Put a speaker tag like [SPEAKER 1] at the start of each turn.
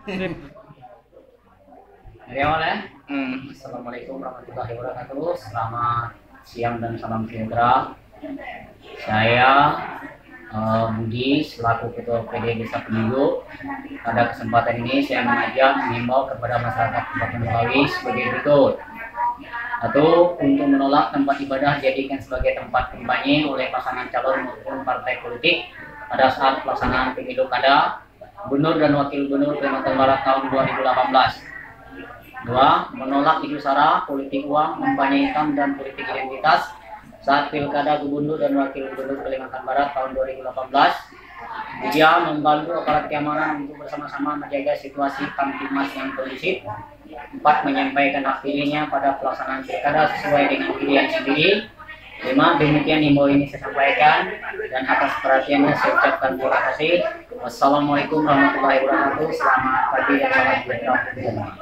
[SPEAKER 1] Dari awal ya.
[SPEAKER 2] Hmm.
[SPEAKER 1] Assalamualaikum warahmatullahi wabarakatuh. Selamat siang dan salam sejahtera. Saya uh, Budi selaku Ketua PD Desa Penduduk. Pada kesempatan ini saya mengajak mengimbau kepada masyarakat Kabupaten Melawi sebagai berikut. Satu, untuk menolak tempat ibadah dijadikan sebagai tempat kampanye oleh pasangan calon maupun partai politik pada saat pelaksanaan pemilu kada Gubernur dan Wakil Gubernur Kalimantan Barat tahun 2018. Dua, menolak isu sara, politik uang, kampanye hitam, dan politik identitas saat pilkada gubernur dan wakil gubernur Kalimantan Barat tahun 2018. Tiga, membantu aparat keamanan untuk bersama-sama menjaga situasi kamtimas yang kondusif. Empat, menyampaikan hak pilihnya pada pelaksanaan pilkada sesuai dengan pilihan sendiri. Lima, demikian himbau ini saya sampaikan dan atas perhatiannya saya ucapkan terima kasih. Wassalamualaikum warahmatullahi wabarakatuh. Selamat pagi dan salam sejahtera.